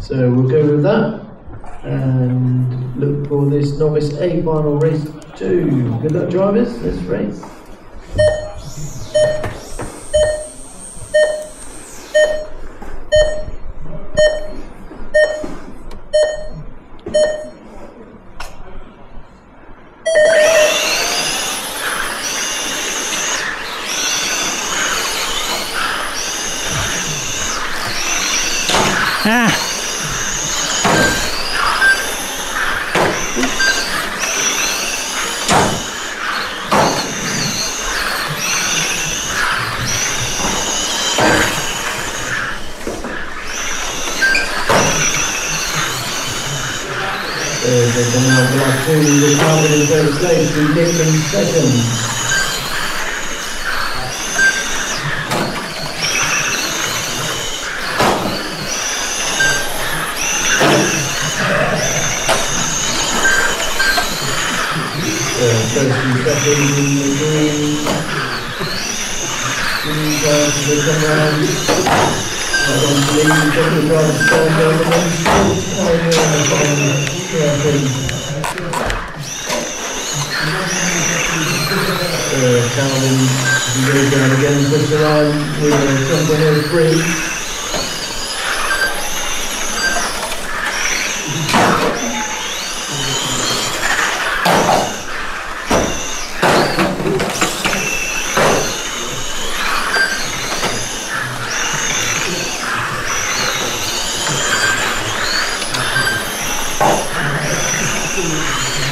So we'll go with that and look for this novice A final race two. Good luck drivers, let's race. There's a coming off lap two, the Calvin in place, in second. Uh, first and he goes down again, puts the line with a front on three. And uh,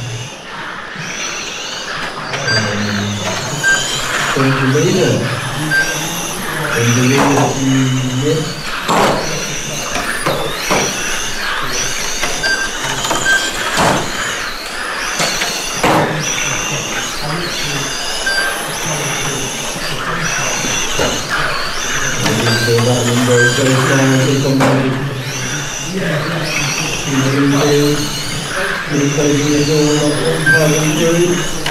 Change the leader. Change the leader to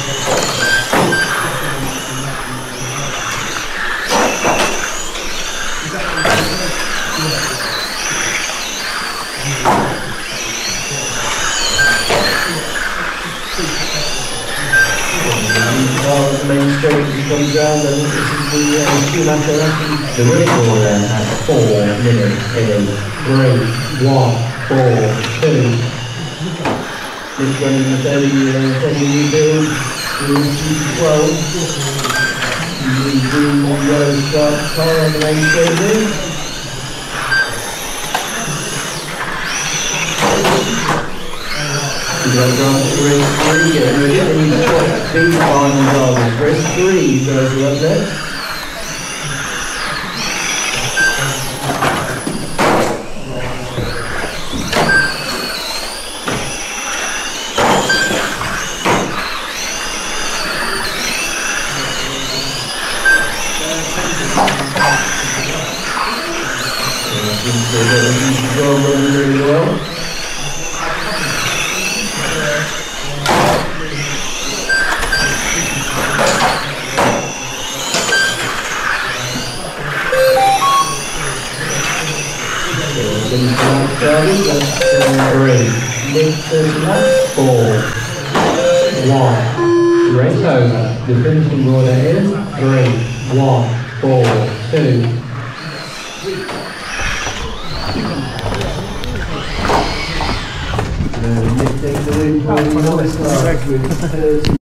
Well, the main is the uh, record then at four minutes is three, one, four, two. This uh, 12. The green and yellow goes on to race three, and we're getting two finals on race three, so if you love that. Thank you. Captain John Charlie three, Mixers left four, one. Race over. The finishing order is three, one, four, two. The mistake the